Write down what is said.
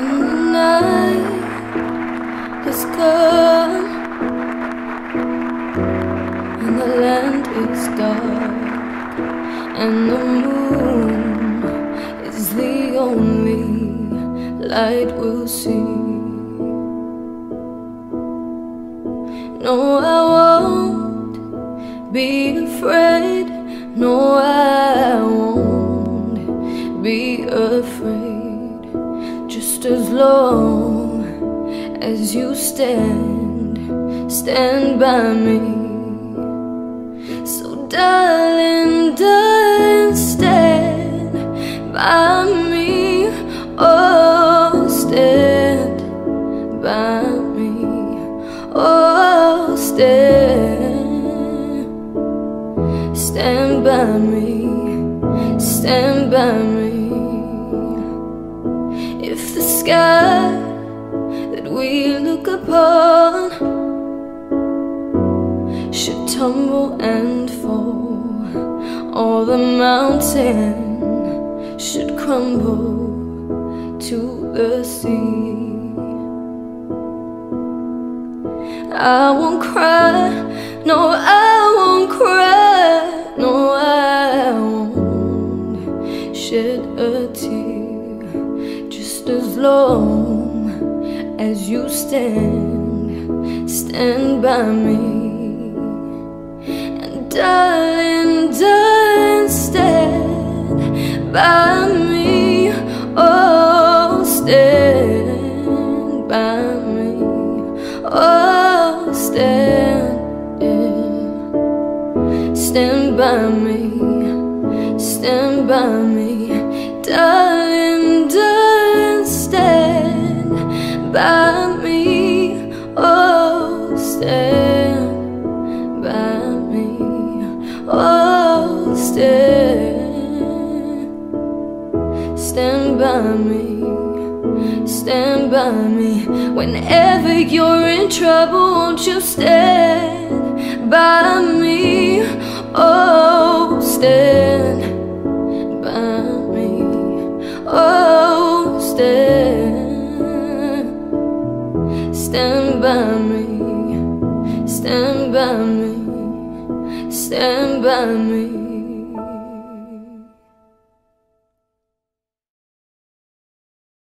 night is gone and the land is dark and the moon is the only light we'll see. No, I won't be afraid. No, I won't be afraid. As long as you stand, stand by me. So, darling, darling, stand by me. Oh, stand by me. Oh, stand, stand by me, stand by me. Sky that we look upon should tumble and fall, or the mountain should crumble to the sea. I won't cry, no, I won't cry, long as you stand, stand by me. And darling, darling, stand by me. Oh, stand by me. Oh, stand, stand by me, stand by me, darling, darling, by me. Stand by me whenever you're in trouble. Won't you stand by me? Oh, stand by me. Oh, stand, stand by me. Stand by me. Stand by me.